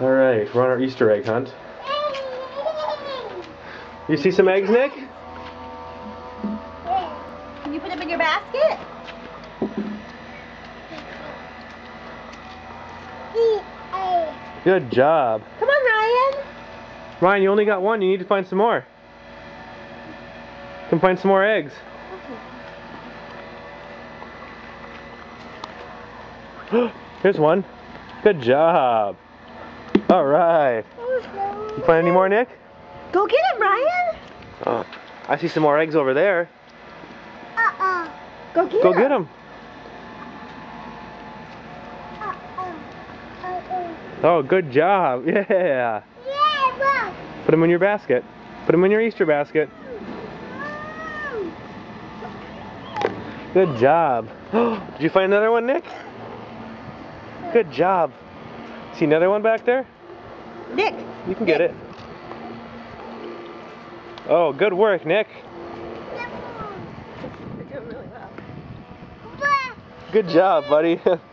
All right, we're on our Easter egg hunt. You see some eggs, Nick? Can you put them in your basket? Good job. Come on, Ryan. Ryan, you only got one. You need to find some more. Come find some more eggs. Here's one. Good job. All right. You find any more, Nick? Go get him, Ryan. Oh, I see some more eggs over there. Uh-uh. Go get them. Go him. get them. Uh-uh. Oh, good job. Yeah. Yeah, look. Put them in your basket. Put them in your Easter basket. Good job. Did you find another one, Nick? Good job. See another one back there? Nick. You can get it. Oh, good work, Nick. You're doing really well. Good job, buddy.